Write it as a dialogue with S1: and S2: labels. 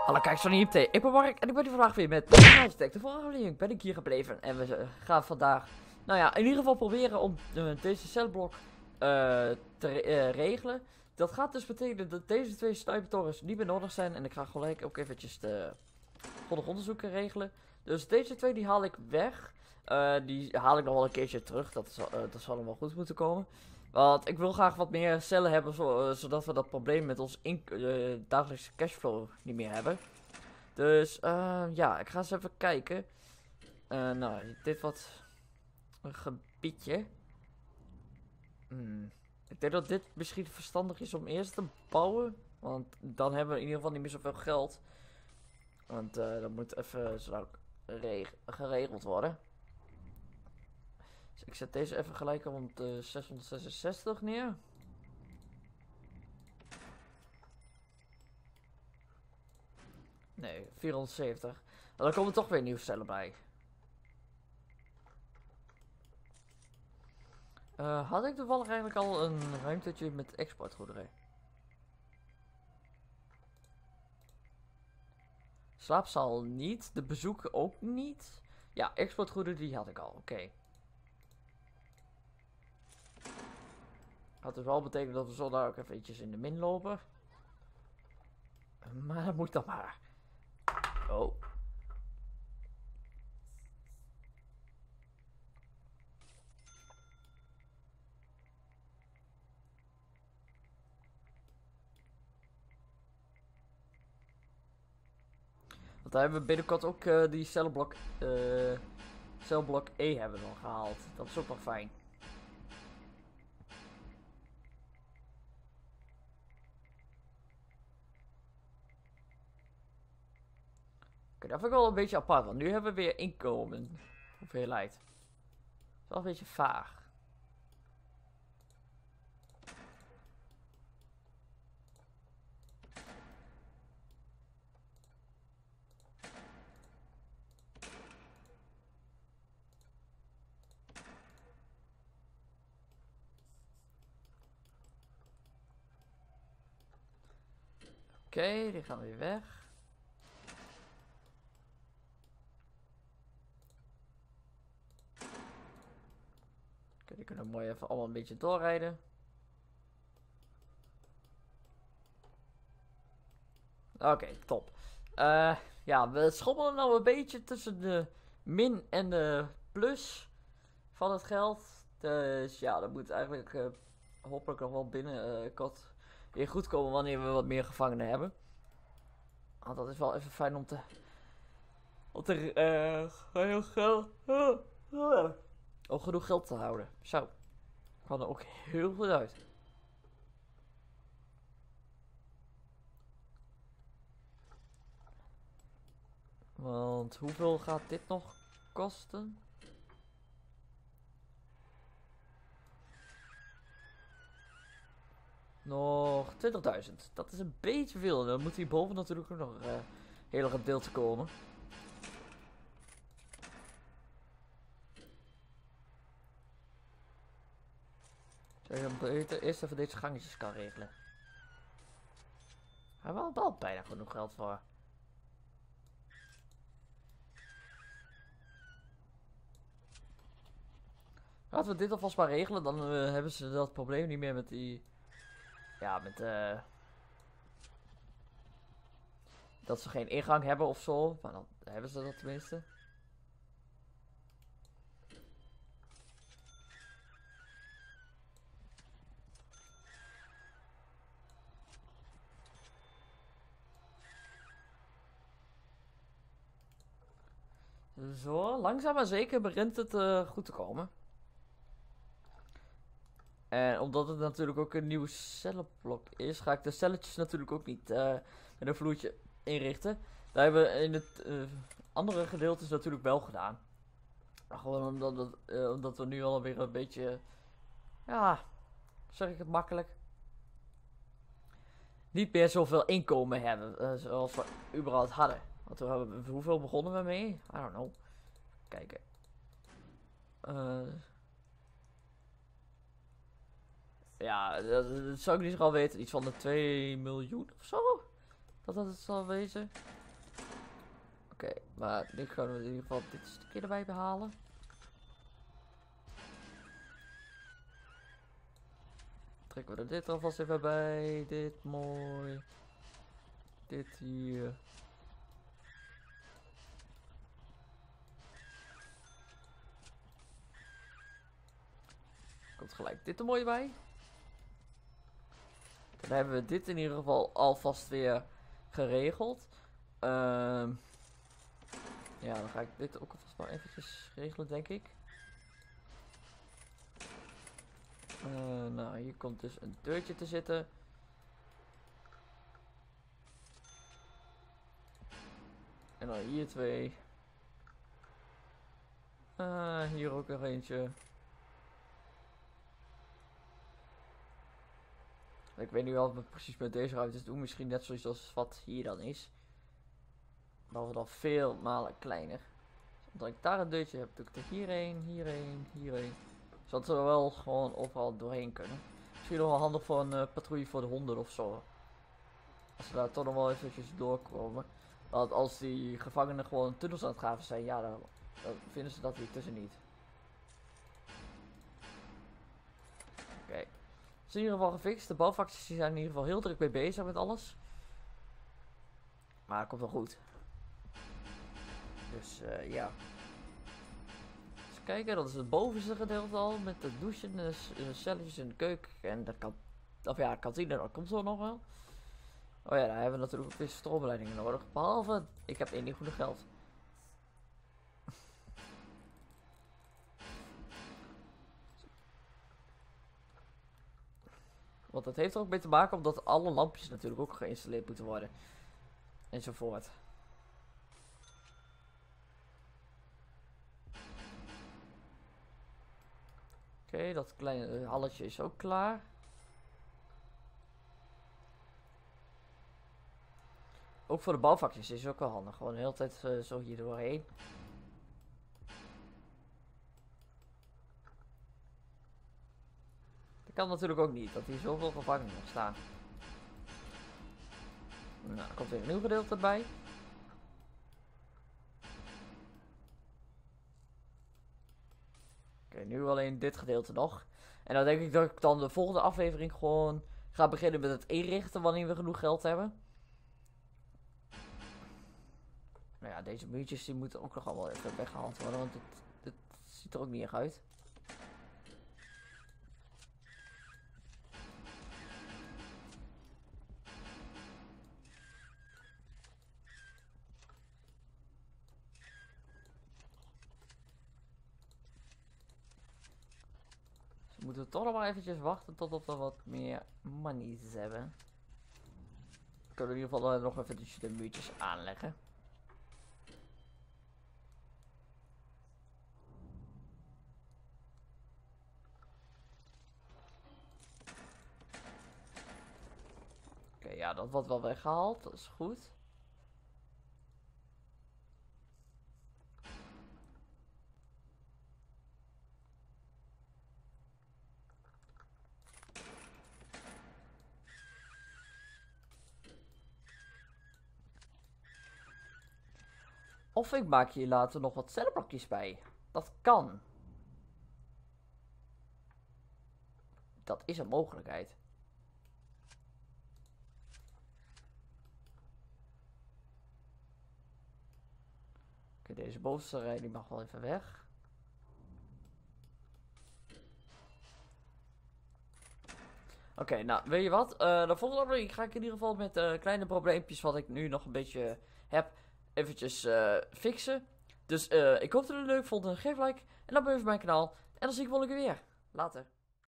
S1: Hallo kijk, Sonny Hiepte. Ik ben Mark en ik ben hier vandaag weer met Tech. De vorige aflevering ben ik hier gebleven en we gaan vandaag, nou ja, in ieder geval proberen om eh, deze celblok eh, te eh, regelen. Dat gaat dus betekenen dat deze twee snipertorens niet meer nodig zijn en ik ga gelijk ook eventjes de grondig onderzoeken regelen. Dus deze twee die haal ik weg. Die haal ik nog wel een keertje terug, dat, zal, dat zal wel goed moeten komen. Want ik wil graag wat meer cellen hebben, eh, zodat we dat probleem met ons eh, dagelijkse cashflow niet meer hebben. Dus eh, ja, ik ga eens even kijken. Nou, dit wat een gebiedje. Hmm. Ik denk dat dit misschien verstandig is om eerst te bouwen. Want dan hebben we in ieder geval niet meer zoveel geld. Want dat moet even zo reg- geregeld worden. Dus ik zet deze even gelijk rond de 666 neer. Nee, 470. Maar dan komen toch weer nieuwe cellen bij. Eh, had ik toevallig eigenlijk al een ruimtetje met exportgoederen? Slaapzaal niet, de bezoeken ook niet. Ja, exportgoederen die had ik al, oké. Had dus wel betekend dat we zo daar ook eventjes in de min lopen. Maar dat moet dan maar. Oh. Want daar hebben we binnenkort ook eh, die celblok, eh celblok E hebben we nog gehaald. Dat is ook wel fijn. Dat vind ik wel een beetje apart, want nu hebben we weer inkomen. Hoeveelheid. Dat is wel een beetje vaag. Oké, die gaan weer weg. Kunnen we mooi even allemaal een beetje doorrijden. Oké, top. Eh, ja, we schommelen nou een beetje tussen de min en de plus van het geld. Dus ja, dat moet eigenlijk eh, hopelijk nog wel binnen uh, weer goed komen wanneer we wat meer gevangenen hebben. Want dat is wel even fijn om te. om te. heel geld. Om genoeg geld te houden. Zo. Kwam er ook heel goed uit. Want hoeveel gaat dit nog kosten? Nog 20.000. Dat is een beetje veel. Dan moet hierboven natuurlijk ook nog een uh, hele gedeelte komen. Dan beter eerst even deze gangetjes kan regelen? Hebben al wel bijna genoeg geld voor. Laten we dit alvast maar regelen, dan uh, hebben ze dat probleem niet meer met die... Ja, met eh... dat ze geen ingang hebben of zo. Maar dan hebben ze dat tenminste. Zo, langzaam maar zeker begint het uh, goed te komen. En omdat het natuurlijk ook een nieuw cellenblok is, ga ik de celletjes natuurlijk ook niet uh, met een vloertje inrichten. Dat hebben we in het uh, andere gedeelte natuurlijk wel gedaan. Gewoon omdat, omdat we nu alweer een beetje, ja, zeg ik het makkelijk, niet meer zoveel inkomen hebben zoals we überhaupt hadden. Hebben, hoeveel begonnen we mee? I don't know. Kijken. Uh, ja, dat, zou ik niet zo al weten. Iets van de 2 miljoen of zo. Dat dat het zal wezen. Oké, maar nu gaan we in ieder geval dit stukje erbij behalen. Trekken we er dit alvast even bij. Dit mooi. Dit hier. Gelijk dit er mooi bij. Dan hebben we dit in ieder geval alvast weer geregeld. Ehm ja, dan ga ik dit ook alvast maar eventjes regelen, denk ik. Uh, nou, hier komt dus een deurtje te zitten. En dan hier twee. Uh, hier ook nog eentje. Ik weet nu wel wat precies met deze ruimtes doen. Misschien net zoiets als wat hier dan is. Behalve dan veel malen kleiner. Omdat ik daar een deurtje heb, doe ik er hierheen, hierheen, hierheen. Zodat we er wel gewoon overal doorheen kunnen. Misschien nog wel handig voor een uh, patrouille voor de honden of zo. Als ze daar toch nog wel eventjes doorkomen. Want als die gevangenen gewoon tunnels aan het graven zijn, ja, dan, dan vinden ze dat hier tussen niet. Is in ieder geval gefixt. De bouwfacties zijn in ieder geval heel druk mee bezig met alles. Maar het komt wel goed. Dus uh, ja. Eens kijken, dat is het bovenste gedeelte al. Met de douchen, de celletjes in de keuken. En de kan of ja, kantine, dat komt zo nog wel. Oh ja, daar hebben we natuurlijk ook weer stroomleidingen nodig. Behalve, ik heb één niet genoeg geld. Want dat heeft er ook mee te maken omdat alle lampjes natuurlijk ook geïnstalleerd moeten worden. Enzovoort. Oké, dat kleine halletje is ook klaar. Ook voor de bouwvakjes is het ook wel handig. Gewoon de hele tijd uh, zo hier doorheen. Kan natuurlijk ook niet, dat hier zoveel gevangenen staan. Nou, er komt weer een nieuw gedeelte erbij. Oké, nu alleen dit gedeelte nog. En dan denk ik dat ik dan de volgende aflevering gewoon ga beginnen met het inrichten wanneer we genoeg geld hebben. Nou ja, deze muurtjes die moeten ook nog allemaal even weggehaald worden, want dit, dit ziet er ook niet erg uit. Dus we moeten toch nog maar eventjes wachten tot we wat meer monies hebben. Ik kan in ieder geval nog even de muurtjes aanleggen. ja, dat wordt wel weggehaald. Dat is goed. Of ik maak hier later nog wat cellenblokjes bij. Dat kan. Dat is een mogelijkheid. deze bovenste rij die mag wel even weg. Oké, nou, weet je wat? Uh, de volgende aflevering ga ik in ieder geval met uh, kleine probleempjes wat ik nu nog een beetje heb, eventjes uh, fixen. Dus ik hoop dat jullie het leuk vonden. Geef like en abonneer op mijn kanaal. En dan zie ik volgende keer weer. Later.